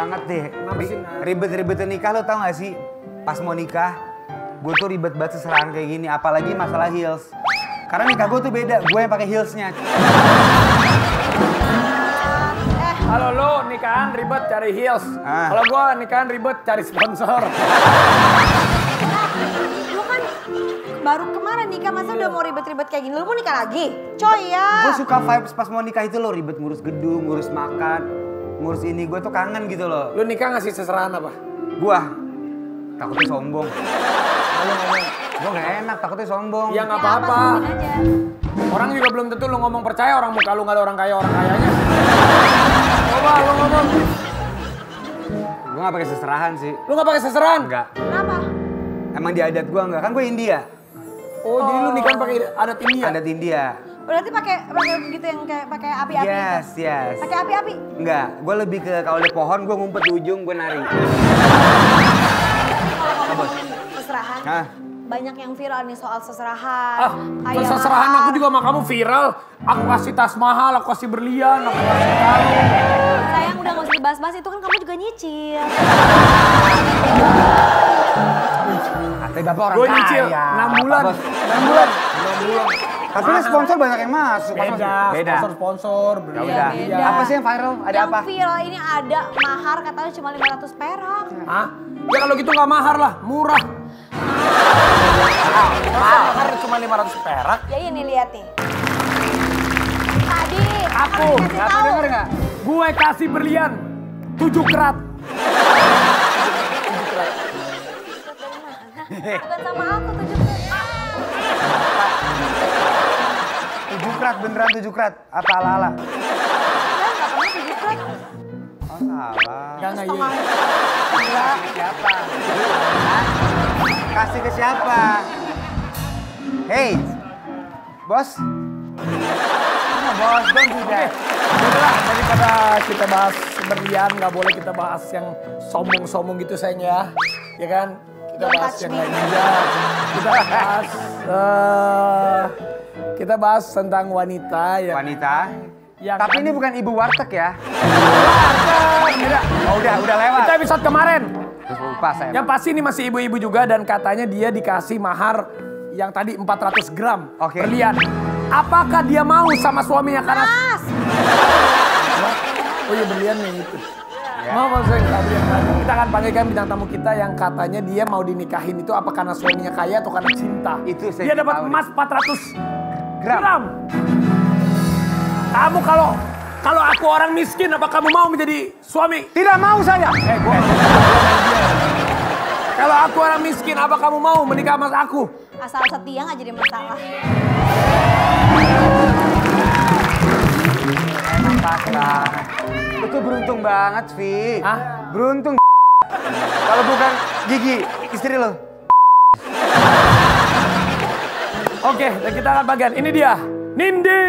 banget deh. Ribet-ribetan nikah lo tau gak sih? Pas mau nikah, gue tuh ribet banget seserahan kayak gini. Apalagi masalah heels. Karena nikah gue tuh beda, gue yang pakai heelsnya. Kalau lo nikahan ribet cari heels. Ah. Kalau gua nikahan ribet cari sponsor. Lu kan baru kemarin nikah, masa udah mau ribet-ribet kayak gini? Lu mau nikah lagi? Coy ya. Gue suka vibes pas mau nikah itu lo ribet ngurus gedung, ngurus makan, ngurus ini. Gue tuh kangen gitu loh. Lu nikah ngasih seserahan apa? Gue takutnya sombong. Gue gak enak, takutnya sombong. Ya nggak Ya, apa-apa. Orang juga belum tentu lu ngomong percaya orang muka lu nggak ada orang kaya orang kayanya. Coba lu ngomong. Gue gak pakai seserahan sih. Lu nggak pakai seserahan? Enggak. Kenapa? Emang di adat gue enggak, kan gue India. Oh, jadi lu nikahan pakai adat India? Adat India. Berarti pakai pakai gitu yang kayak pakai api-api Yes, gitu. yes. Pakai api-api. Enggak, gue lebih ke kalau ada pohon gue ngumpet di ujung gue nari. Kalau ngomongin seserahan, Hah? banyak yang viral nih soal seserahan. Ah, Kayak seserahan aku juga sama kamu viral. Aku kasih tas mahal, aku kasih berlian, aku kasih kalung. Sayang udah gak usah dibahas-bahas, itu kan kamu juga nyicil. Katanya bapak orang Gue kaya. nyicil 6 bulan. Bapak- 6 bulan. 6 bulan. Tapi kan sponsor banyak yang masuk. Beda? Beda. sponsor-sponsor, Ya berlian. udah. beda. Apa sih yang viral? Ada yang apa? viral ini ada mahar katanya cuma 500 perak. Hah? Ya kalau gitu nggak mahar lah, murah. Mahar cuma 500 perak? Ya ini lihat nih. Tadi Aku, tahu. denger nggak? Gue kasih berlian 7 kerat. Bukan sama aku tujuh Tujuh krat, beneran tujuh krat. Apa ala-ala? Tujuh kerat. Oh salah. Enggak, iya. Enggak. Siapa? Kasih ke siapa? Hey, bos. Mana bos, bos juga. Udahlah, daripada kita bahas berlian, nggak boleh kita bahas yang sombong-sombong gitu sayang ya. Ya kan? Kita bahas yang lain aja. Kita bahas, eh, kita bahas tentang wanita yang... Wanita. yang Tapi kan- ini bukan ibu warteg ya. Beda. Oh udah, udah lewat. Kita episode kemarin. Lupa saya. Yang pasti ini masih ibu-ibu juga dan katanya dia dikasih mahar yang tadi 400 gram Oke. berlian. Apakah dia mau sama suaminya karena Mas, Oh iya berlian yang itu. Ya. Mau maksudnya kita berlian tadi. Kita akan panggilkan bintang tamu kita yang katanya dia mau dinikahin itu apa karena suaminya kaya atau karena cinta. Itu saya Dia dapat emas 400 Gram. gram. Kamu kalau kalau aku orang miskin apa kamu mau menjadi suami? Tidak mau saya. Eh, gua Kalau aku orang miskin, apa kamu mau menikah sama aku? asal setia nggak jadi masalah. Enak banget. Tuh beruntung banget, Vi. Hah? Beruntung. Kalau bukan Gigi, istri lo. Oke, dan kita akan bagian. Ini dia, Nindi.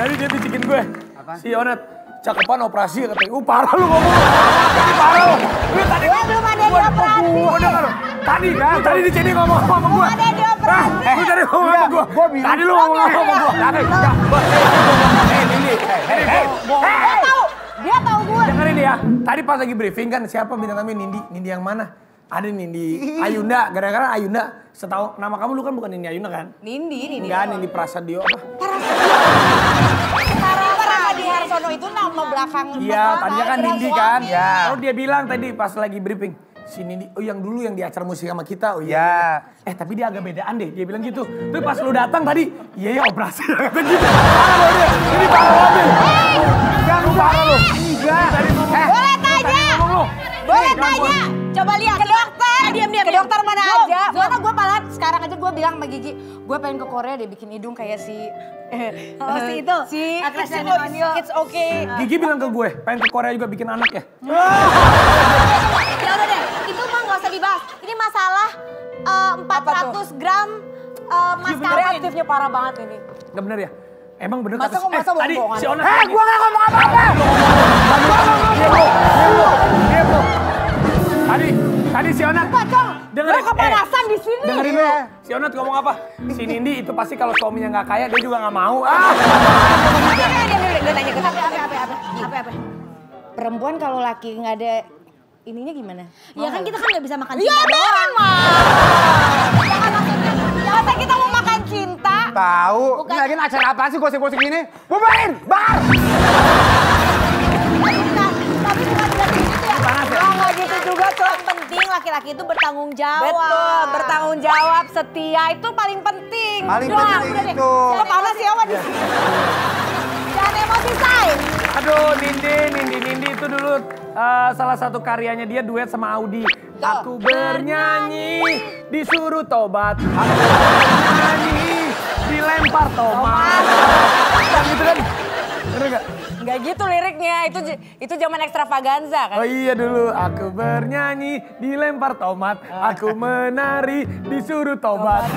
Tadi dia bisikin gue. Apa? Si Onet, cakepan operasi katanya. Uh parah lu ngomong. Tadi parah lu. Lu tadi Gue belum ada di operasi. gua denger. Tadi kan, tadi di sini ngomong sama gue. Operasi. Eh, lu tadi ngomong sama gue. gua bilang- Tadi lu ngomong sama. Tadi. Gua- Nindi. Gua- Dia tahu, dia tahu gue. Dengerin ya, tadi pas lagi briefing kan siapa bintang tamu Nindi? Nindi yang mana? Ada Nindi Ayunda, gara-gara Ayunda. Setahu nama kamu lu kan bukan Nindi Ayunda kan? Nindi, Nindi. Enggak, Nindi Prasadyo apa? Para di Harsono itu nama belakang. Iya, tadinya kan Nindi kan. Ya. Lalu dia bilang tadi pas lagi briefing, si Nindi, oh yang dulu yang di acara musik sama kita, oh iya. Ya. Eh tapi dia agak bedaan deh, dia bilang gitu. Tapi pas lu datang tadi, iya ya operasi. Kata gitu. Parah dia, ini parah banget. Enggak, lu parah lu. Enggak. Eh, Boleh tanya. Boleh tanya. Coba lihat. Ke dokter. Diam, diam, Ke dokter mana aja. zoom. Karena gue malah sekarang aja gue bilang sama Gigi. Gue pengen ke Korea deh bikin hidung kayak si. Oh, si itu? Si. It's, it's okay. Gigi bilang ke gue, pengen ke Korea juga bikin anak ya. Ya udah deh, itu mah nggak usah dibahas. Ini masalah eh, 400 gram eh, mas kawin. Kreatifnya parah banget ini. Enggak bener ya? Emang bener Masa kata kok masa eh, tadi si Onat Eh, gua gak ngomong apa-apa. Diam lu, diam lu, diam lu. Tadi, tadi si Onat. Dengerin, lo kepanasan di sini. Dengerin dulu. Si Onat ngomong apa? Si Nindi itu pasti kalau suaminya nggak kaya dia juga nggak mau. Ah. Gue tanya ke apa, apa, apa, apa, apa, apa. Perempuan kalau laki nggak ada ininya gimana? Ya kan kita kan nggak bisa makan Iya cinta doang. beneran mah. Jangan maksudnya. Masa kita mau makan cinta? Tahu. Ini lagi acara apa sih gosip-gosip gini? Bubarin, bar. Gitu juga tuh. Yang penting laki-laki itu bertanggung jawab. Betul, bertanggung jawab, setia itu paling penting. Paling Udah, penting udah itu. Jangan panas ya, Wan. Jangan emosi, say. Aduh, Nindi, Nindi, Nindi itu dulu eh, salah satu karyanya dia duet sama Audi. Aku bernyanyi, disuruh tobat. Aku bernyanyi, dilempar tomat. Kan gitu kan? Bener gak? Enggak gitu liriknya, itu itu zaman ekstravaganza kan. Oh iya dulu, aku bernyanyi, dilempar tomat. Aku menari, disuruh tobat.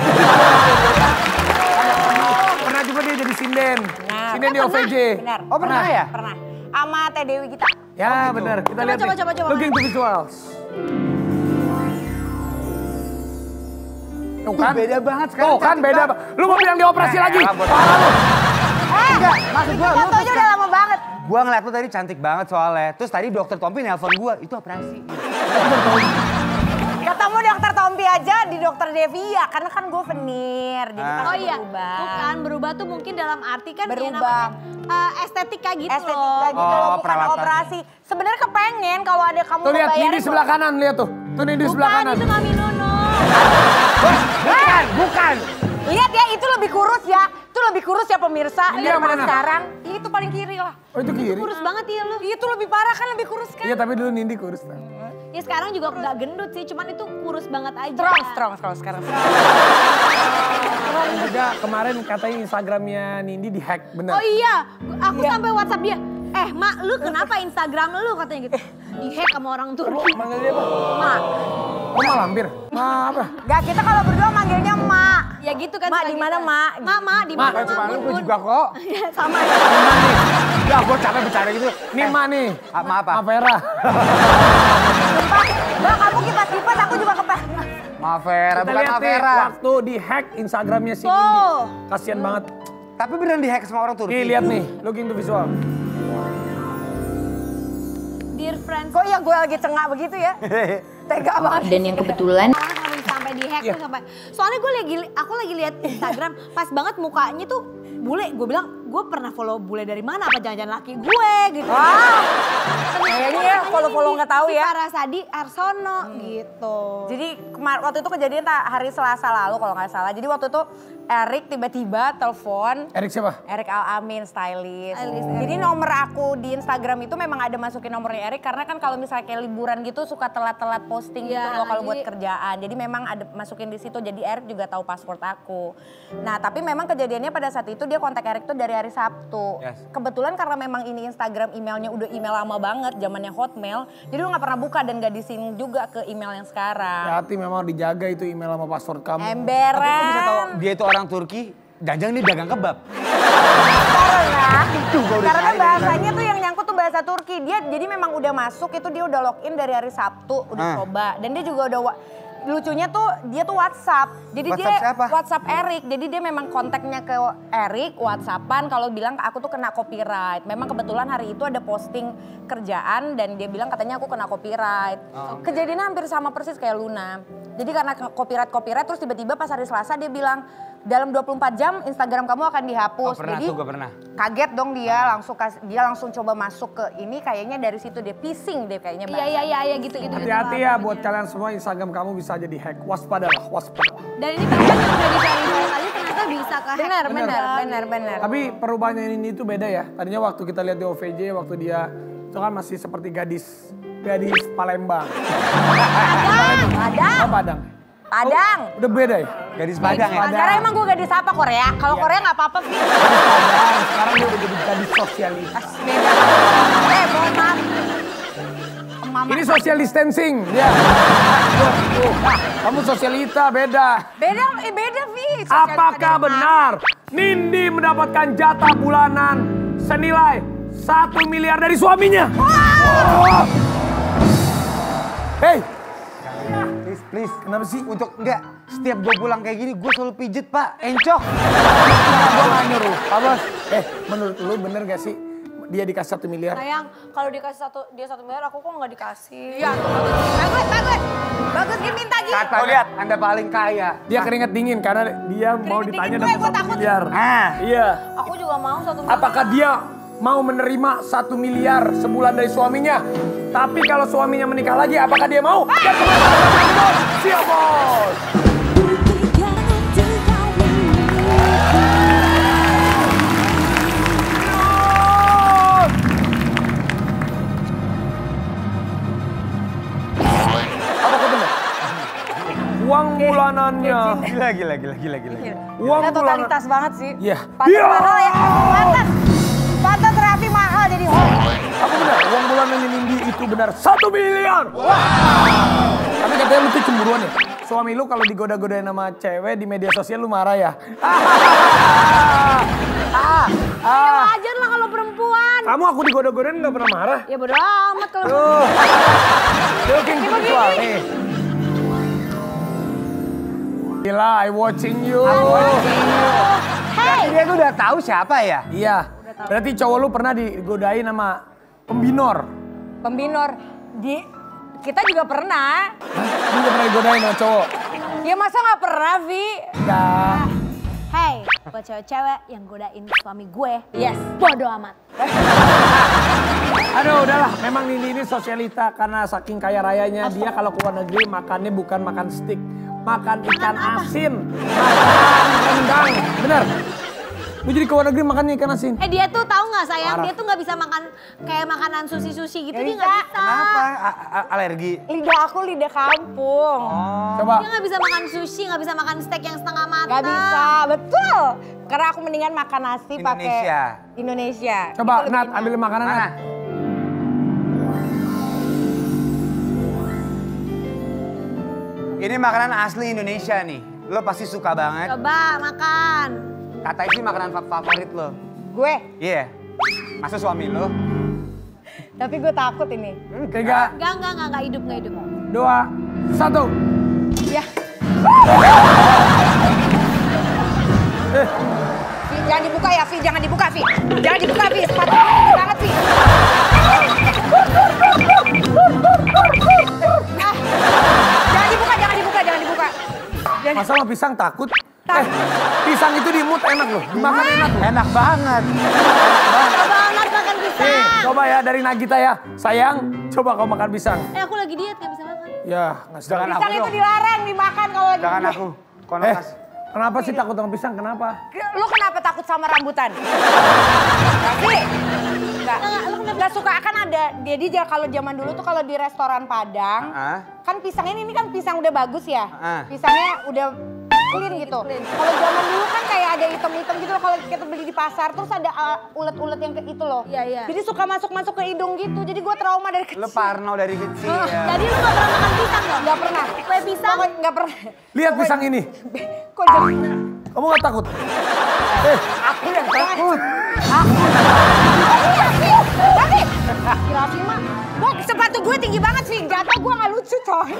Pernah juga dia jadi sinden. Benar. Sinden di Eh, OVJ. Benar. Oh, pernah ya? Pernah. Sama Teh Dewi kita. Ya benar, kita Coba, lihat coba, nih. coba, coba. Looking to visuals. Tuh kan? beda banget sekarang, Tuh kan beda. banget. Lu mau bilang dioperasi Eh, lagi? Parah lu. Enggak, maksud gua lu tuh udah lama banget. Gua ngeliat lu tadi cantik banget soalnya. Terus tadi dokter Tompi nelpon gua, itu operasi. Ketemu dokter Tompi aja di dokter Devia karena kan gue venir. Jadi Ah. kan Oh iya, berubah. bukan berubah tuh mungkin dalam arti kan ya Berubah. namanya eh, estetika gitu Estetika loh. gitu loh, Oh, bukan perawatan. operasi. Sebenarnya kepengen kalau ada kamu Tuh lihat Nindi sebelah kanan, lihat tuh. Tuh Nindi sebelah Bukan, kanan. itu Mami Nono. Bukan, bukan. Lihat ya, itu lebih kurus ya. Itu lebih kurus ya pemirsa Ini yang daripada mana? sekarang. Itu paling kiri lah. Oh itu kiri. Kurus banget ya lu. Itu lebih parah kan lebih kurus kan? Iya tapi dulu Nindi kurus. tau. Ya sekarang juga nggak gendut sih, cuman itu kurus banget aja. Strong, strong, strong sekarang. Dan juga kemarin katanya Instagramnya Nindi dihack, bener. Oh iya, aku Iya. sampai WhatsApp dia. Eh, Mak, lu kenapa Instagram lu katanya gitu. Dihack sama orang Turki. Manggil dia apa? Ma. Oh malah hampir. Ma apa? Gak, kita kalau berdua manggilnya Ma. Ya gitu kan. Mak, di mana, gitu. Mak? Mak, Mak, di mana, Mak? juga kok. Iya, sama ya. Ya, gua capek bercanda gitu. Nih Ma nih. Ah, Ma apa? Ma Vera. Sumpah, Mbak kamu kipas-kipas, aku juga kepas. Maaf Vera, Kita bukan lihat Maaf nih Vera. waktu dihack Instagramnya si. Nindi. Kasian banget. Tapi beneran dihack sama orang Turki. Nih lihat nih, looking to visual. Dear friends. Kok ya gue lagi cengak begitu ya? Tega banget. Dan yang kebetulan sampai dihack Iya. tuh sampai. Soalnya gue lagi aku lagi lihat Instagram pas banget mukanya tuh bule. Gue bilang gue pernah follow bule dari mana? Apa jangan-jangan laki gue gitu. Wah, kayaknya ya follow-follow nggak tahu ya. Parasadi Arsono gitu. Jadi kemar waktu itu kejadian tak hari Selasa lalu kalau nggak salah. Jadi waktu itu Erik tiba-tiba telepon Erik siapa? Erik Al Amin stylist. Stylist, Jadi nomor aku di Instagram itu memang ada masukin nomornya Erik karena kan kalau misalnya kayak liburan gitu suka telat-telat posting gitu Iya, loh kalau buat kerjaan. Jadi memang ada masukin di situ. Jadi Erik juga tahu password aku. Nah tapi memang kejadiannya pada saat itu dia kontak Erik tuh dari hari Sabtu. Yes. Kebetulan karena memang ini Instagram emailnya udah email lama banget zamannya Hotmail. Jadi lu nggak pernah buka dan gak dising juga ke email yang sekarang. Hati memang dijaga itu email sama password kamu. Emberan. Tapi bisa tahu dia itu orang Turki, jangan dia dagang kebab. Karena, Itu udah karena dari bahasanya tuh yang nyangkut tuh bahasa Turki. Dia jadi memang udah masuk itu dia udah login dari hari Sabtu, udah Ah. coba. Dan dia juga udah lucunya tuh dia tuh WhatsApp. Jadi WhatsApp dia siapa? WhatsApp Erik. Jadi dia memang kontaknya ke Erik, WhatsAppan kalau bilang aku tuh kena copyright. Memang kebetulan hari itu ada posting kerjaan dan dia bilang katanya aku kena copyright. Oh. Kejadiannya hampir sama persis kayak Luna. Jadi karena copyright copyright terus tiba-tiba pas hari Selasa dia bilang dalam 24 jam Instagram kamu akan Oh, dihapus. pernah Jadi tuh, gue pernah. kaget dong dia langsung kas- dia langsung coba masuk ke ini kayaknya dari situ dia pising deh kayaknya Iya iya iya iya gitu gitu. Hati-hati ya buat kalian semua Instagram kamu bisa jadi hack. Waspadalah, waspada. Dan ini bahkan yang udah di-verify aja ternyata bisa ke benar benar benar benar Tapi perubahannya ini itu beda ya. Tadinya waktu kita lihat di OVJ, waktu dia itu kan masih seperti gadis gadis Palembang. Padang Oh, Padang. Padang Udah beda ya? Gadis Padang ya? sekarang emang gue gadis apa Korea kalau Korea nggak apa-apa sih Padang. Sekarang dia udah jadi gadis sosialitas. beda eh mohon maaf Mama. Ini social distancing. Ya. Kamu sosialita beda. beda eh beda Vi Apakah benar Nindi mendapatkan jatah bulanan senilai satu miliar dari suaminya. Oh. Hei, Please. Kenapa sih? Untuk enggak setiap gue pulang kayak gini, gue selalu pijet pak, encok. gue gak nyuruh. Pak Bos, eh menurut lu bener gak sih dia dikasih satu miliar? Sayang, kalau dikasih satu dia satu miliar, aku kok nggak dikasih. Iya, bagus, bagus. Bagus Gim minta Gim. Kata lihat, anda paling kaya. Dia keringet dingin karena dia mau Keringet ditanya dapat gue, gue satu miliar. Ah, Iya. Aku juga mau satu miliar. Apakah dia mau menerima satu miliar sebulan dari suaminya? Tapi kalau suaminya menikah lagi, apakah dia mau? Ya, bos. Siap bos. Uang bulanannya. gila, gila, gila, gila, gila. Uang bulanan. totalitas banget sih. Iya. Pantas Iya. mahal ya. Pantas. Jadi host. Apa benar? Uang bulanannya Nindi itu benar satu miliar. Tapi katanya lu tuh cemburuan ya. Suami lu kalau digoda-godain sama cewek di media sosial lu marah ya. ah, ah. Wajar lah kalau perempuan. Kamu aku digoda-godain nggak pernah marah? Ya bodo amat kalau Tuh. Looking visual nih. Gila, I watching you. Hey. Dia tuh udah tahu siapa ya? Iya. Berarti cowok lu pernah digodain sama pembinor. Pembinor di kita juga pernah. Hah? Lu nggak pernah digodain sama cowok? Ya masa nggak pernah, Vi? Enggak. Hey, buat cewek-cewek yang godain suami gue, Yes. bodo amat. Aduh udahlah, memang Nindi ini sosialita karena saking kaya rayanya dia kalau ke luar negeri makannya bukan makan steak, makan ikan asin, makan rendang, bener? Lu jadi ke luar negeri makannya ikan asin? Eh dia tuh tahu nggak sayang, Parah. dia tuh nggak bisa makan kayak makanan sushi-sushi gitu, dia nggak bisa. Kenapa? A- a- alergi? Lidah aku lidah kampung. Coba. Dia nggak bisa makan sushi, nggak bisa makan steak yang setengah matang. Gak bisa, betul. Karena aku mendingan makan nasi pakai Indonesia. Indonesia. Coba Itu Nat, ambil makanan Mana? Nat. Ini makanan asli Indonesia nih. Lo pasti suka banget. Coba makan. Katanya sih makanan fa- favorit lo. Gue, Iya. Masa suami lo? tapi gue takut ini. Tiga, Enggak, enggak, enggak, enggak hidup, enggak hidup. dua, satu. Ya. Vi, jangan dibuka ya, Vi. Jangan dibuka, Vi. Jangan dibuka, Vi. Sepatu banget, Vi. Ah. Jangan dibuka, jangan dibuka, jangan dibuka. Jangan- Masa sama pisang takut? Eh, pisang itu dimut enak loh, dimakan enak loh. Enak banget. Coba anak makan Nih, pisang. coba ya dari Nagita ya. Sayang, coba kau makan pisang. Eh aku lagi diet, nggak bisa makan. Ya, nggak Jangan sedap. Pisang aku itu dong. dilarang dimakan kalau lagi Jangan aku. Kono Eh, kenapa sih takut sama pisang? Kenapa? Lu kenapa takut sama rambutan? Tapi Enggak, enggak suka kan ada. Jadi ja- kalau zaman dulu tuh kalau di restoran Padang, Ah. kan pisangnya ini, ini kan pisang udah bagus ya. Ah. Pisangnya udah clean gitu. Kalau zaman dulu kan kayak ada item-item gitu loh kalau kita beli di pasar terus ada uh, ulet-ulet yang ke itu loh. Iya, iya. Jadi suka masuk-masuk ke hidung gitu. Jadi gue trauma dari kecil. Lo parno dari kecil. Ya. Jadi lu nggak pernah makan pisang dong? Nggak pernah. Kue pisang? Pokoknya nggak pernah. Lihat pisang ini. Kok jadi... Kamu nggak takut? Eh, Aku yang takut. Aku. Tapi, tinggi banget sih, jatuh gue nggak lucu coy.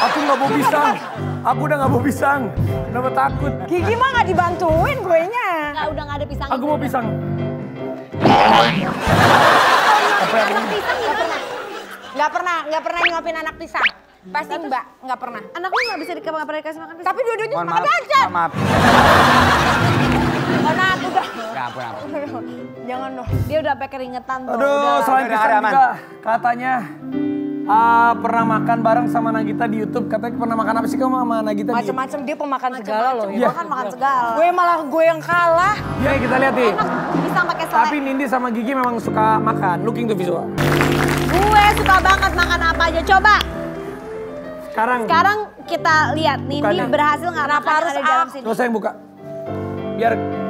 aku nggak mau pisang. Aku udah nggak mau pisang. Kenapa takut? Gigi mah nggak dibantuin gue nya. Nggak, udah nggak ada pisang. Aku mau pisang. Apa yang anak pisang gimana? Nggak pernah, nggak pernah nyuapin anak pisang. Pasti mbak, nggak pernah. Anak lu nggak bisa di nggak pernah dikasih makan pisang? Tapi dua-duanya Mohon makan maaf. aja. Mohon maaf. Karena aku udah. Ampun, ampun. Jangan dong. dia udah sampai keringetan tuh. Aduh, udah. selain Udah, aman. juga katanya ah, pernah makan bareng sama Nagita di YouTube. Katanya pernah makan apa sih kamu sama Nagita di YouTube? Macam-macam dia pemakan segala loh. Gue kan makan segala. Gue malah gue yang kalah. Iya, kita lihat nih. Pisang pakai selai. Tapi Nindi sama Gigi memang suka makan. Looking to visual. Gue suka banget makan apa aja. Coba. Sekarang, Sekarang kita lihat Nindi Bukannya. berhasil nggak Kenapa makan harus ada di dalam aku? sini. Terus saya yang buka. Biar.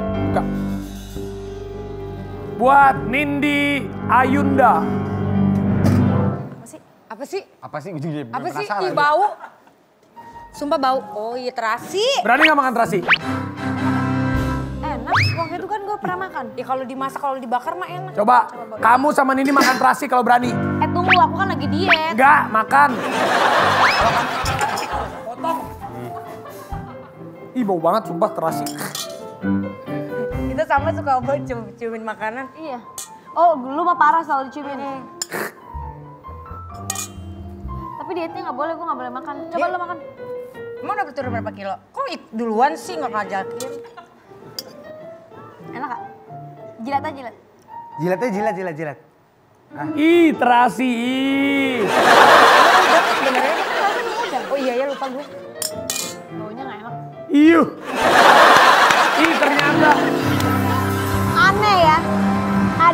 Buat Nindi Ayunda. Apa sih? Apa sih? Apa sih ujungnya? Apa sih? Ih bau. Sumpah bau. Oh iya terasi. Berani nggak makan terasi? Eh Waktu itu kan gue pernah makan. Ya kalau dimasak, kalau dibakar mah enak. Coba, kamu sama Nini makan terasi kalau berani. Eh tunggu, aku kan lagi diet. Enggak, makan. Potong. Ih bau banget sumpah terasi. Sama suka buat cium-ciumin makanan. Iya. Oh, lu mah parah selalu diciumin. Tapi dietnya nggak boleh, gue nggak boleh makan. Coba Iya. lu makan. Emang udah turun berapa kilo? Kok duluan sih nggak ngajakin? Enak gak? Jilat aja, jilat. Jilatnya jilat, jilat, jilat. Ih terasi. Ih. Oh iya ya lupa gue. Baunya nggak enak. Iyuh.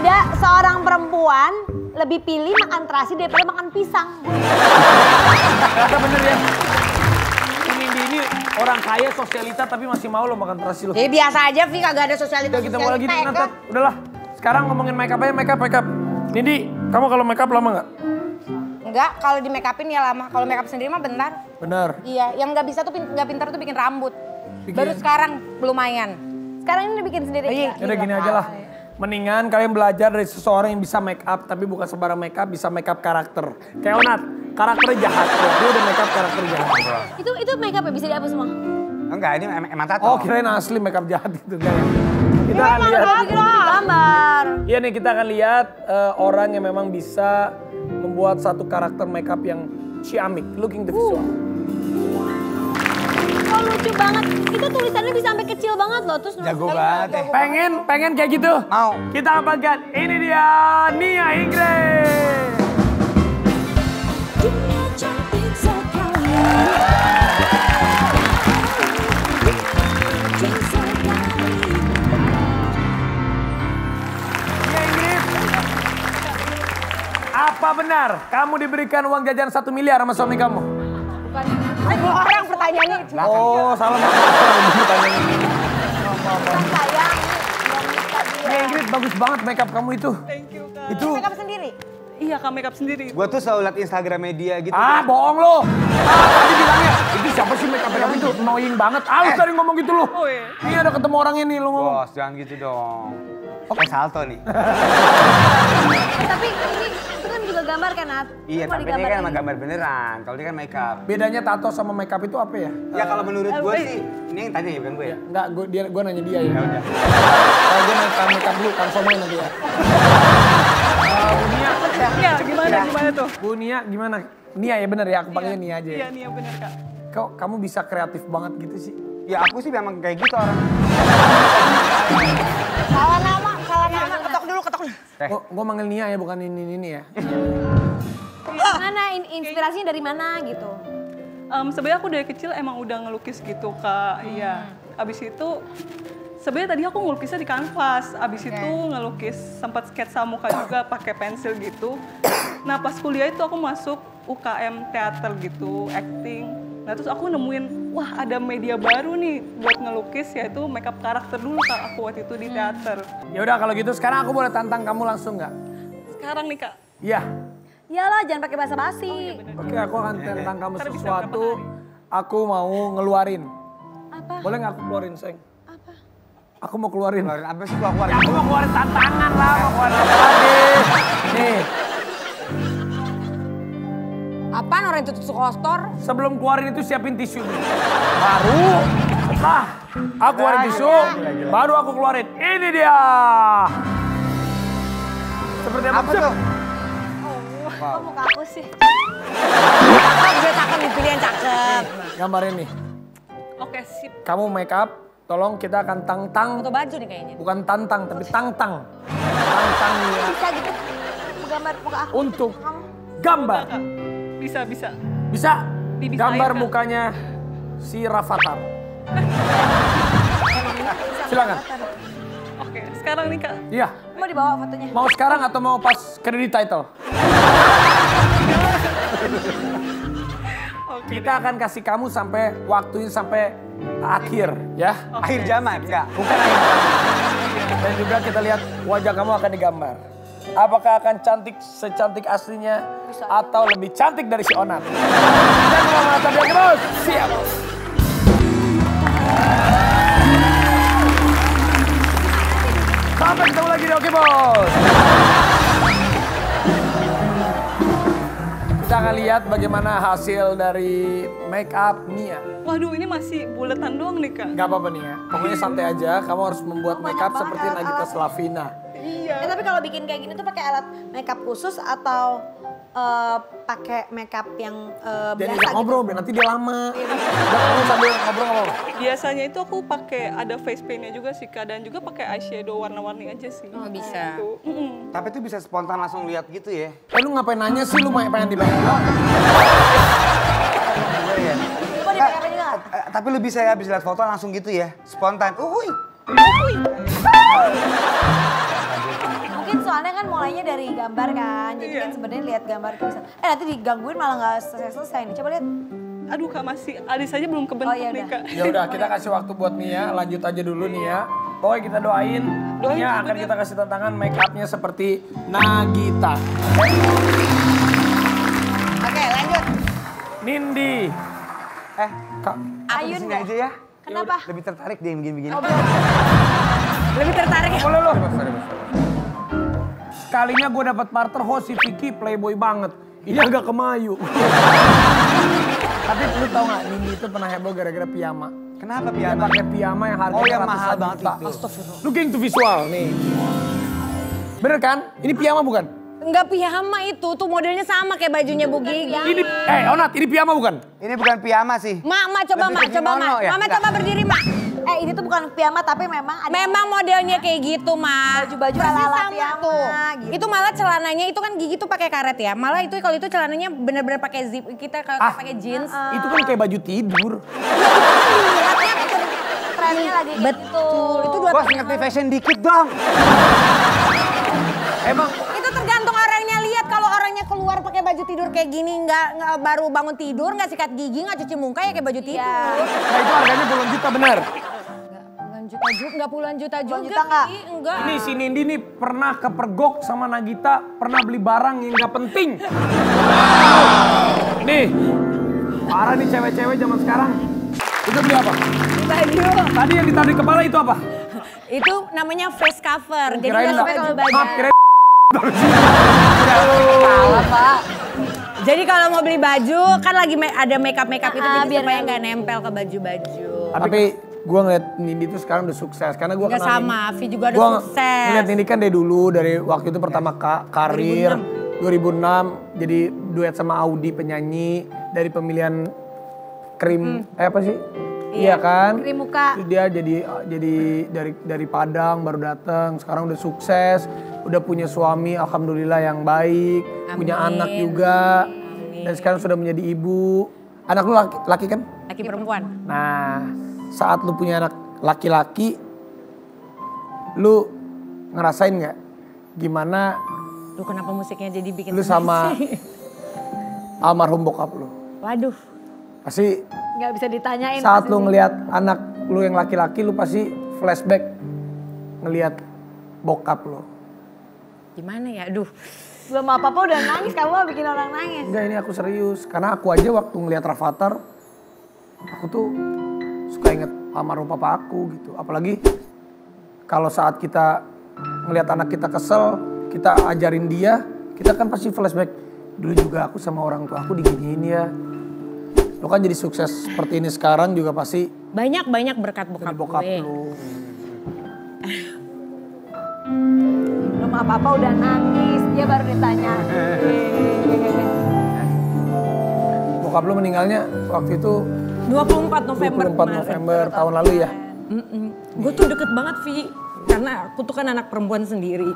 Ada seorang perempuan lebih pilih makan terasi daripada makan pisang. Kata bener ya. Ini ini, ini orang kaya sosialita tapi masih mau lo makan terasi lo. Ya biasa aja Vi kagak ada sosialitas. Udah kita mau lagi sosialitas, Natat. Udahlah. Sekarang ngomongin makeup aja, makeup, makeup. Nindi, kamu kalau makeup lama nggak? Enggak, kalau di make upin ya lama. Kalau make up sendiri mah bentar. Bener. Iya, yang nggak bisa tuh nggak pintar tuh bikin rambut. Bikin. Baru sekarang lumayan. Sekarang ini bikin sendiri. Iya. Udah gini aja lah. Mendingan kalian belajar dari seseorang yang bisa make up, tapi bukan sembarang make up, bisa make up karakter. Kayak Onat, karakternya jahat. Dia udah make up karakter jahat. Itu itu makeup ya bisa dihapus semua. Enggak, ini em- emang tato. Oh kirain asli make up jahat gitu kan. Kita akan lihat. Gambar. Iya nih kita akan lihat eh, orang yang memang bisa membuat satu karakter make up yang ciamik, looking the visual. Lucu banget. Itu tulisannya bisa sampai kecil banget loh. Terus Jago banget ya. Pengen, pengen kayak gitu? Mau. Kita apakan? Ini dia Nia Inggris. Dunia cantik sekali. Apa benar kamu diberikan uang jajan satu miliar sama suami kamu? Semua orang pertanyaannya cuma Oh, salah Kan sayang. Nia Inggris bagus banget makeup kamu itu. Thank you kak. Itu make up sendiri. Iya kak makeup sendiri. Gue tuh selalu liat Instagram media gitu. Ah, bohong lo. Ah, tadi bilangnya, itu siapa sih makeup makeup itu? Annoying banget. Ah, lu tadi ngomong gitu lo. Oh, iya. Iya, udah ketemu orangnya nih, lo ngomong. Bos, jangan gitu dong. Oke, salto nih. Tapi ini itu kan juga gambar kan Nat? Iya, tapi ini kan emang gambar beneran. Kalau dia kan makeup. Bedanya tato sama makeup itu apa ya? Ya kalau menurut gue sih, ini yang tanya ya bukan gue ya. Enggak, gua dia gua nanya dia ya. Ya udah. Kalau gue nanya makeup dulu, kan sama nanti ya. Eh, Bu Nia, Iya gimana gimana tuh? Bu Nia gimana? Nia ya bener ya, aku panggilnya Nia aja Iya ya. nih yang bener kak. Kok kamu bisa kreatif banget gitu sih? Ya aku sih memang kayak gitu orang. Salah nama. Eh. Gua, gua manggil Nia ya, bukan ini ini ya. Mana in- inspirasinya dari mana gitu? Em, sebenarnya aku dari kecil emang udah ngelukis gitu kak. Iya. Abis itu sebenarnya tadi aku ngelukisnya di kanvas. Abis itu ngelukis sempat sketsa muka juga pakai pensil gitu. Nah pas kuliah itu aku masuk UKM teater gitu, acting. Nah terus aku nemuin, wah ada media baru nih buat ngelukis yaitu makeup karakter dulu kak aku waktu itu di teater. Ya udah kalau gitu sekarang aku boleh tantang kamu langsung nggak? Sekarang nih kak, Iya. Iyalah jangan pakai bahasa basi. Oke, aku akan tantang kamu Ntar sesuatu. Aku mau ngeluarin. Apa? Boleh nggak aku keluarin, Seng? Apa? Aku mau keluarin. Keluarin apa sih gua keluar? Ya, aku mau keluarin tantangan lah, mau keluarin lagi? Nih, Apaan orang itu tusuk kostor? sebelum keluarin itu siapin tisu dulu. Baru, setelah aku keluarin tisu, baru aku keluarin. Ini dia. Seperti apa, Apa tuh? Kok muka aku sih? Cakep, gue cakep dipilih yang cakep. Gambarin nih. oke sip. Kamu make up, tolong kita akan tang-tang. Foto baju nih kayaknya. Bukan tantang, tapi tang-tang. Tang-tang ya. Bisa gitu menggambar muka aku. Untuk gambar. Bisa bisa. Bisa Bisa, gambar Kak? mukanya si Rafathar. Silakan. Oke, sekarang nih kak. Iya. Mau dibawa fotonya? Mau sekarang atau mau pas kredit title? Kita akan kasih kamu sampai waktunya sampai akhir ya. Akhir zaman, enggak? Bukan akhir zaman. Dan juga kita lihat wajah kamu akan digambar. Apakah akan cantik secantik aslinya atau lebih cantik dari si Onat? Dan mau menatap dia terus. Siap. Bos. Kita akan lihat bagaimana hasil dari make up Nia. Waduh, ini masih buletan doang nih, Kak. Gak apa-apa nih ya, pokoknya santai aja. Kamu harus membuat make up seperti Nagita Slavina. Eh, tapi kalau bikin kayak gini tuh pakai alat makeup khusus atau eh, pakai makeup yang eh, Jadi biasa nggak ngobrol, biar nanti dia lama. Sambil ngobrol apa-apa. Biasanya itu aku pakai ada face paint-nya juga sih, Kak. Dan juga pakai eyeshadow warna-warni aja sih. Oh, bisa. Gitu. Tapi itu bisa spontan langsung lihat gitu ya. Eh lu ngapain nanya sih, lu main pengen dibayar? Iya ya. gitu. Di makeup juga? Eh, tapi lu bisa ya habis lihat foto langsung gitu ya, spontan. Uhuy. Kan mulainya dari gambar kan, jadi Iya. kan sebenarnya lihat gambar itu bisa. Eh nanti digangguin malah nggak selesai-selesai nih. Coba lihat. Aduh, Kak, masih alis aja belum kebentuk Oh, iya nih. Kak. Ya udah, kita kasih waktu buat Nia, lanjut aja dulu Nia. Pokoknya kita doain, Doain Nia akan dia. kita kasih tantangan make upnya seperti Nagita. Oke lanjut. Nindi. Eh, Kak, Ayun sini nggak? aja ya. Kenapa? Lebih tertarik deh yang begini-begini. Lebih tertarik ya? Boleh lo. Sekalinya gue dapat partner host si Vicky playboy banget. Ini agak kemayu. Tapi lu tau gak, Nindi itu pernah heboh gara-gara piyama. Kenapa Dia piyama? pakai piyama yang harganya Oh, yang mahal banget itu. Looking to visual nih. Bener kan? Ini piyama bukan? Enggak piyama itu, tuh modelnya sama kayak bajunya Bu Gigi. Ini, eh Onat, ini piyama bukan? Ini bukan piyama sih. Mak, mak coba mak, coba mak. ya? Mama Enggak. coba berdiri mak. Ini tuh bukan piyama tapi memang ada Memang modelnya kayak gitu mak. Baju-baju ala-ala sama piyama, tuh. gitu. Itu malah celananya itu kan Gigi tuh pakai karet ya. Malah itu kalau itu celananya bener-bener pakai zip. Kita kalau Ah. pakai jeans. Itu kan kayak baju tidur. trennya lagi kayak gitu. Betul. Itu dua Bos ngerti fashion dikit dong. Emang Itu tergantung orangnya lihat kalau orangnya keluar pakai baju tidur kayak gini nggak baru bangun tidur nggak sikat gigi nggak cuci muka ya kayak baju tidur. nah itu harganya puluhan juta bener. Juta juga nggak puluhan juta juga. juta nggak? Ki. Enggak. Ini si Nindi nih pernah kepergok sama Nagita, pernah beli barang yang gak penting. nih, parah nih cewek-cewek zaman sekarang. Itu beli apa? baju. Tadi yang ditaruh di kepala itu apa? Itu namanya face cover. Jadi kalau baju baju. Maaf, kirain Jadi kalau mau beli baju kan lagi ada makeup makeup itu Ah, jadi biar supaya nggak nempel ke baju-baju. Tapi gue ngeliat Nindi tuh sekarang udah sukses. Karena gue kenal sama, Nindi. Vi juga udah Gua sukses. ngeliat Nindi kan dari dulu, dari waktu itu pertama ka- karir. 2006. jadi duet sama Audi penyanyi. Dari pemilihan krim, eh apa sih? Iya, kan? Krim muka. Terus dia jadi jadi dari dari Padang baru datang, sekarang udah sukses, udah punya suami alhamdulillah yang baik, punya Amin. anak juga. Dan sekarang sudah menjadi ibu. Anak lu laki, laki kan? Laki perempuan. Nah, saat lu punya anak laki-laki, lu ngerasain nggak gimana Duh kenapa musiknya jadi bikin lu sama sih? almarhum bokap lu? Waduh. Pasti Nggak bisa ditanyain. saat lu ngelihat anak lu yang laki-laki, lu pasti flashback ngelihat bokap lu. Gimana ya? Aduh. Belum apa-apa udah nangis, kamu bikin orang nangis. Enggak ini aku serius, karena aku aja waktu ngelihat Rafathar, aku tuh suka inget almarhum papa aku gitu. Apalagi kalau saat kita ngelihat anak kita kesel, kita ajarin dia, kita kan pasti flashback. Dulu juga aku sama orang tua aku diginiin ya. Lo kan jadi sukses seperti ini sekarang juga pasti Banyak-banyak berkat bokap, bokap gue. lu. Belum apa-apa udah nangis, dia baru ditanya. Bokap lu meninggalnya waktu itu 24 November 24 kemarin. November tahun lalu ya. Gue tuh deket banget Vi, karena aku tuh kan anak perempuan sendiri.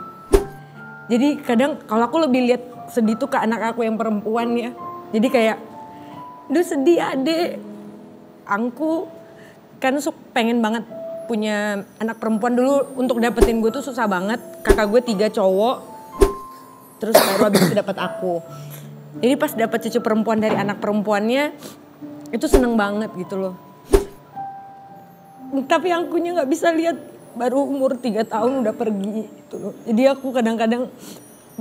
Jadi kadang kalau aku lebih lihat sedih tuh ke anak aku yang perempuan ya. Jadi kayak, duh sedih adek. Angku kan su- pengen banget punya anak perempuan dulu untuk dapetin gue tuh susah banget. Kakak gue tiga cowok, terus baru habis itu dapat aku. Jadi pas dapat cucu perempuan dari anak perempuannya, itu seneng banget gitu loh tapi akunya nggak bisa lihat baru umur tiga tahun udah pergi gitu loh. Jadi aku kadang-kadang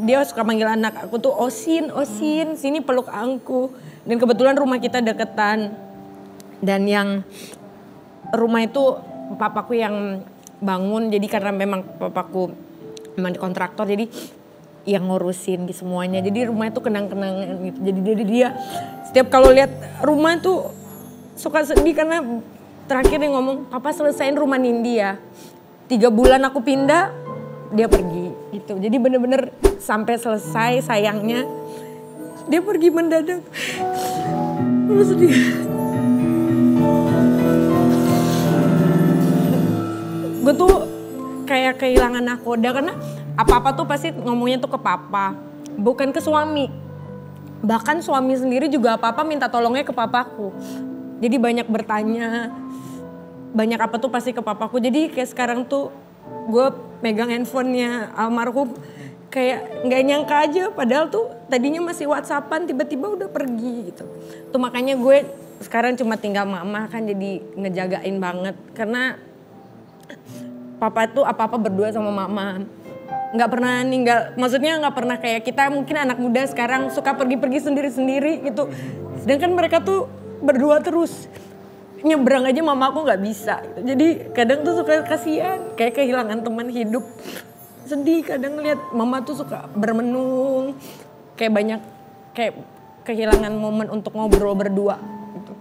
dia suka manggil anak aku tuh Osin, Osin, sini peluk angku. Dan kebetulan rumah kita deketan. Dan yang rumah itu papaku yang bangun. Jadi karena memang papaku emang kontraktor jadi yang ngurusin gitu semuanya. Jadi rumah itu kenang-kenangan gitu. Jadi dari dia setiap kalau lihat rumah tuh suka sedih karena terakhir dia ngomong papa selesaiin rumah Nindi ya. Tiga bulan aku pindah dia pergi gitu. Jadi bener-bener sampai selesai sayangnya dia pergi mendadak. Aku sedih. gue tuh kayak kehilangan nakoda karena apa-apa tuh pasti ngomongnya tuh ke papa, bukan ke suami. Bahkan suami sendiri juga apa-apa minta tolongnya ke papaku. Jadi banyak bertanya, banyak apa tuh pasti ke papaku. Jadi kayak sekarang tuh gue megang handphonenya almarhum kayak nggak nyangka aja padahal tuh tadinya masih whatsappan tiba-tiba udah pergi gitu. Tuh makanya gue sekarang cuma tinggal mama kan jadi ngejagain banget karena papa tuh apa-apa berdua sama mama. Nggak pernah ninggal, maksudnya nggak pernah kayak kita mungkin anak muda sekarang suka pergi-pergi sendiri-sendiri gitu. Sedangkan mereka tuh berdua terus. Nyebrang aja mama aku nggak bisa. Jadi kadang tuh suka kasihan, kayak kehilangan teman hidup. Sedih kadang lihat mama tuh suka bermenung, kayak banyak kayak kehilangan momen untuk ngobrol berdua. Gitu.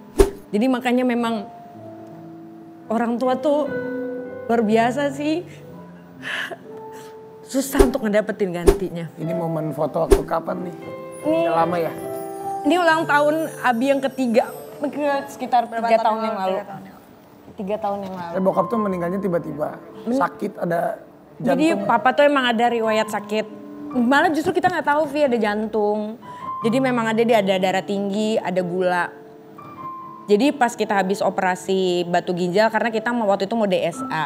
Jadi makanya memang orang tua tuh luar biasa sih. Susah untuk ngedapetin gantinya. Ini momen foto waktu kapan nih? Udah lama ya? Ini ulang tahun Abi yang ketiga, mungkin sekitar tiga tahun yang lalu. Tiga tahun yang lalu. Eh, bokap tuh meninggalnya tiba-tiba. Sakit ada jantung. Jadi papa tuh emang ada riwayat sakit. Malah justru kita nggak tahu Vi ada jantung. Jadi memang ada dia ada darah tinggi, ada gula. Jadi pas kita habis operasi batu ginjal karena kita mau- waktu itu mau DSA.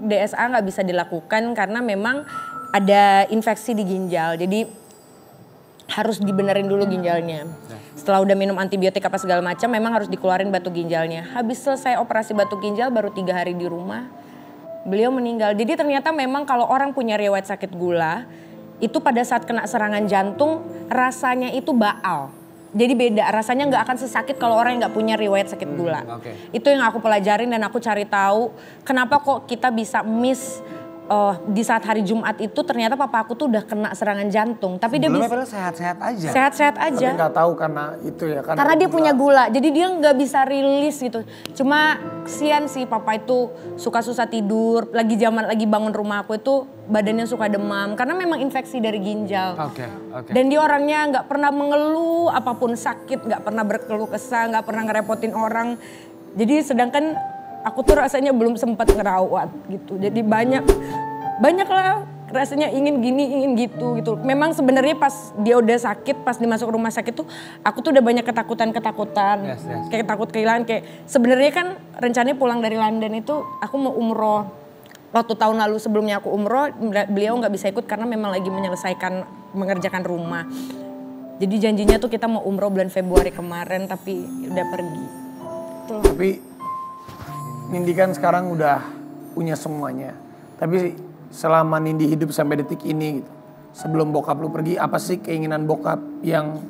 DSA nggak bisa dilakukan karena memang ada infeksi di ginjal. Jadi harus dibenerin dulu ginjalnya. Setelah udah minum antibiotik apa segala macam, memang harus dikeluarin batu ginjalnya. Habis selesai operasi batu ginjal baru tiga hari di rumah, beliau meninggal. Jadi ternyata memang kalau orang punya riwayat sakit gula, itu pada saat kena serangan jantung rasanya itu baal. Jadi beda, rasanya nggak akan sesakit kalau orang yang nggak punya riwayat sakit gula. oke. Itu yang aku pelajarin dan aku cari tahu kenapa kok kita bisa miss eh, di saat hari Jumat itu ternyata papa aku tuh udah kena serangan jantung. Tapi dia bisa sehat-sehat aja. sehat-sehat Tapi aja. nggak tahu karena itu ya kan. Karena dia punya gula, jadi dia nggak bisa rilis gitu. Cuma kesian sih papa itu suka susah tidur, lagi zaman lagi bangun rumah aku itu badannya suka demam karena memang infeksi dari ginjal. Oke, oke. Dan dia orangnya nggak pernah mengeluh apa pun sakit, nggak pernah berkeluh kesah, nggak pernah ngerepotin orang. Jadi sedangkan aku tuh rasanya belum sempat ngerawat gitu. Jadi banyak banyak lah rasanya ingin gini ingin gitu gitu. Memang sebenarnya pas dia udah sakit, pas dimasuk rumah sakit tuh aku tuh udah banyak ketakutan ketakutan, Yes, yes. kayak takut kehilangan kayak sebenarnya kan rencananya pulang dari London itu aku mau umroh waktu tahun lalu sebelumnya aku umroh beliau nggak bisa ikut karena memang lagi menyelesaikan mengerjakan rumah jadi janjinya tuh kita mau umroh bulan Februari kemarin tapi udah pergi Tuh. Tapi Nindi kan sekarang udah punya semuanya. Tapi selama Nindi hidup sampai detik ini gitu. Sebelum bokap lu pergi, apa sih keinginan bokap yang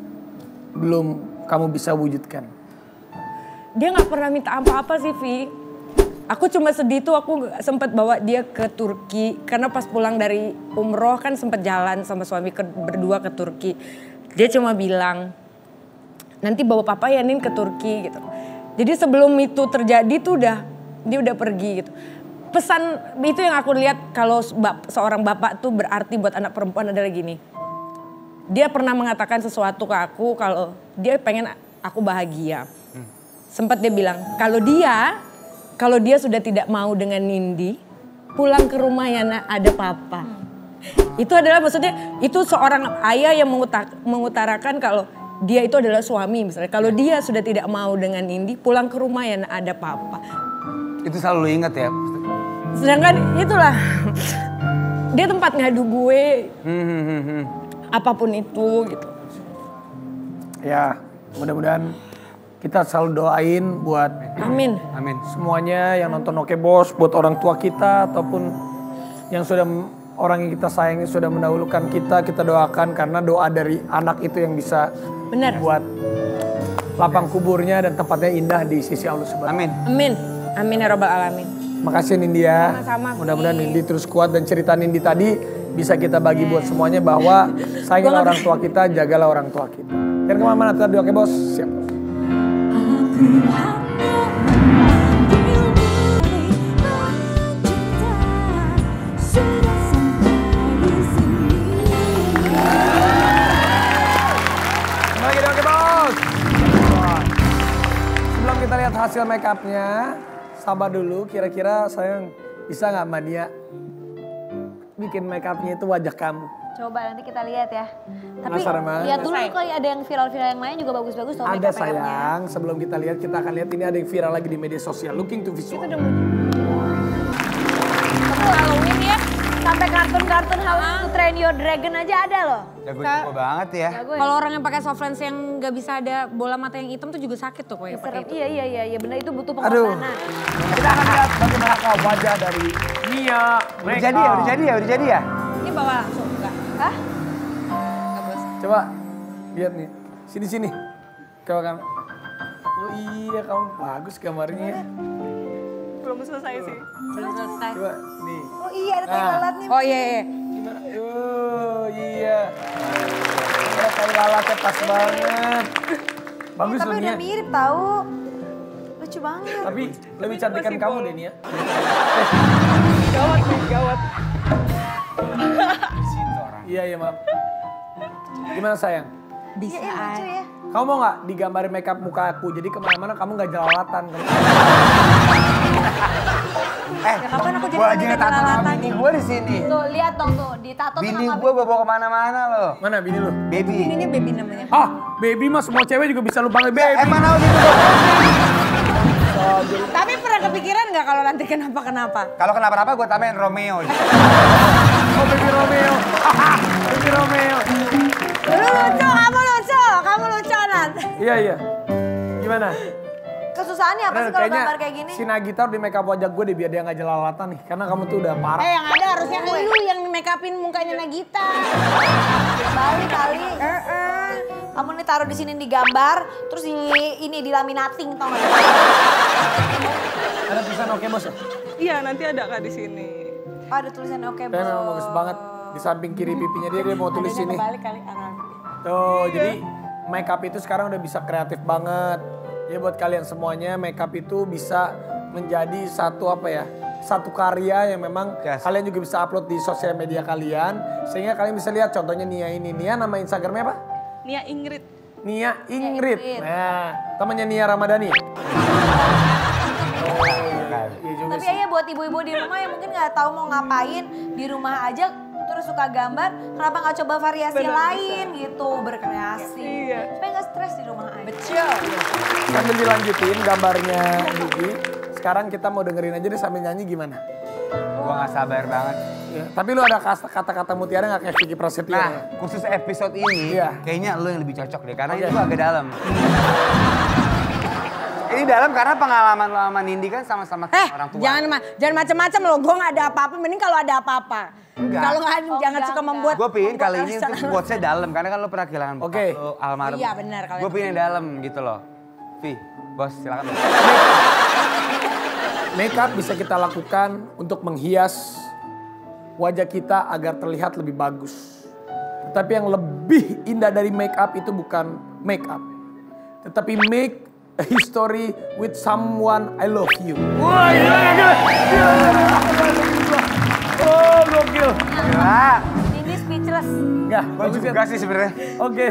belum kamu bisa wujudkan? dia nggak pernah minta apa-apa sih Vi aku cuma sedih tuh aku sempet bawa dia ke Turki karena pas pulang dari umroh kan sempet jalan sama suami ke, berdua ke Turki dia cuma bilang nanti bawa papa ya Nin ke Turki gitu jadi sebelum itu terjadi tuh udah dia udah pergi gitu. Pesan itu yang aku lihat kalau bap- seorang bapak tuh berarti buat anak perempuan adalah gini. Dia pernah mengatakan sesuatu ke aku kalau dia pengen aku bahagia. Sempat dia bilang kalau dia kalau dia sudah tidak mau dengan Nindi pulang ke rumah ya nak. Ada papa. Itu adalah maksudnya itu seorang ayah yang menguta- mengutarakan kalau dia itu adalah suami misalnya. Kalau dia sudah tidak mau dengan Nindi pulang ke rumah ya nak. Ada papa Itu selalu lu inget ya. sedangkan itulah dia tempat ngadu gue Hmm, hmm, hmm, hmm. apa pun itu gitu Ya mudah-mudahan kita selalu doain buat amin Amin. semuanya yang nonton Oke Bos, buat orang tua kita ataupun yang sudah orang yang kita sayangi sudah mendahulukan kita, kita doakan karena doa dari anak itu yang bisa benar buat lapang kuburnya dan tempatnya indah di sisi Allah Subhanahu. Amin. amin amin ya robbal alamin Makasih Nindi ya. Sama-sama, Mudah-mudahan. Nindi terus kuat dan cerita Nindi tadi bisa kita bagi buat semuanya bahwa sayangilah orang tua kita, jagalah orang tua kita. Jangan ke mana-mana, tetap di Oke Bos. Siap. Aku. Sebelum kita lihat hasil make upnya, sabar dulu. Kira-kira sayang bisa nggak Mania bikin make upnya itu wajah kamu? Coba nanti kita lihat ya. Tapi lihat dulu kali ada yang viral-viral yang lain juga bagus-bagus tau Ada sayang, sebelum kita lihat kita akan lihat ini ada yang viral lagi di media sosial. Looking to visual. Kamu Halloween ya, sampai kartun-kartun How to Train Your Dragon aja ada loh. Banget ya. Jago ya. Kalau orang yang pakai soft lens yang nggak bisa ada bola mata yang hitam tuh juga sakit tuh pakai Serem. itu. Iya iya iya iya benar itu butuh Aduh. pengorbanan. Kita akan lihat bagaimana wajah dari Nia Udah jadi ya, udah jadi ya, udah jadi ya. Ini bawa langsung enggak? Hah? Coba lihat nih, sini sini. Coba kamu. Oh iya kamu bagus gambarnya. Ya. Belum selesai sih. Belum selesai. Coba nih. Oh iya ada Nah. lalat nih. Oh iya iya. Gimana? Oh iya. Ya, kayak lalatnya pas banget. Bagus Tapi loh udah mirip tahu. Lucu banget. Tapi lebih cantikan kamu deh Nia. Gawat nih, gawat. Iya iya maaf. Gimana sayang? Iya iya lucu ya. Kamu mau nggak digambarin makeup muka aku? Jadi ke mana-mana kamu nggak jelalatan. Eh, kapan aku jadi gua aja ngetato sama bini gue di sini. Tuh lihat dong tuh ditato Bini nama gue bawa ke mana-mana loh. Mana bini lu? Baby. Ini baby namanya. Ah, baby mah semua cewek juga bisa lu panggil baby. Eh mana gitu? Tapi pernah kepikiran nggak kalau nanti kenapa-kenapa? Kalau kenapa-napa gue tambahin Romeo. Oh baby Romeo. baby Romeo. Lu lucu, kamu lucu, kamu lucu Nat. Iya iya. Gimana? Kesusahannya apa Nah, sih kalau gambar kayak gini? si Nagita di make up wajah gue deh biar dia nggak jelalatan nih. Karena kamu tuh udah parah. Eh yang ada harusnya lu yang make upin mukanya Nagita. Balik kali. Kamu nih taruh di sini di gambar, terus di ini di laminating tau gak? Ada tulisan oke bos ya? Iya, nanti ada kak di sini. Oh, ada tulisan oke Kayaknya memang bos. bagus banget. Di samping kiri pipinya dia dia mau tulis sini. Balik kali arah. Tuh, jadi make up itu sekarang udah bisa kreatif banget. Ya buat kalian semuanya make up itu bisa menjadi satu apa ya? Satu karya yang memang Yes. kalian juga bisa upload di sosial media kalian sehingga kalian bisa lihat contohnya Nia ini. Nia nama Instagramnya apa? Nia Ingrid. Nia Ingrid. Ingrid. Nah, temannya Nia Ramadhani? Oh, iya, iya juga Tapi ya buat ibu-ibu di rumah yang mungkin nggak tahu mau ngapain di rumah aja terus suka gambar, kenapa nggak coba variasi Benar, lain gitu berkreasi, Iya. supaya nggak stres di rumah aja. Sambil dilanjutin gambarnya Gigi. Sekarang kita mau dengerin aja deh sambil nyanyi gimana? Gue gak sabar banget. Ya, tapi lu ada kata-kata mutiara gak kayak Vicky Prasetyo? Nah, khusus episode ini, Iya. kayaknya lo yang lebih cocok deh, karena Oke. itu agak dalam. Ini dalam karena pengalaman lo sama Nindi kan sama-sama Eh, orang tua. jangan ma jangan macam-macam loh. Gue nggak ada apa-apa. Mending kalau ada apa-apa. Kalau nggak Oh, jangan enggak, suka enggak. membuat. Gue pingin kali ini tuh quotesnya dalam, karena kan lo pernah kehilangan Oke. lo almarhum. Iya, benar, kalau Gue pingin yang dalam gitu loh. Vi, bos silakan. Bos. Make up bisa kita lakukan untuk menghias wajah kita agar terlihat lebih bagus. Tapi yang lebih indah dari make up itu bukan make up. Tetapi make a history with someone I love you. Wah, gila, gila, gila, gila. Oh, gokil. Gila. Ini speechless. Enggak, Gue bagus juga ya. sih sebenarnya. Oke.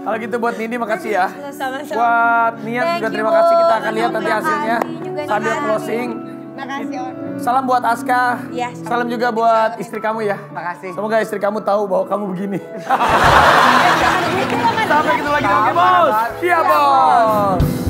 Kalau gitu buat Nindi makasih ya. Sama-sama. Buat Niat juga terima kasih kita akan lihat nanti hasilnya juga, sambil closing. Makasih. Salam buat Aska. Iya, Salam juga buat istri kamu ya. Makasih. Semoga istri kamu tahu bahwa kamu begini. Jangan gitu Mas. Sampai ketemu lagi di Oke Sama, Bos. Mas. Iya Bos.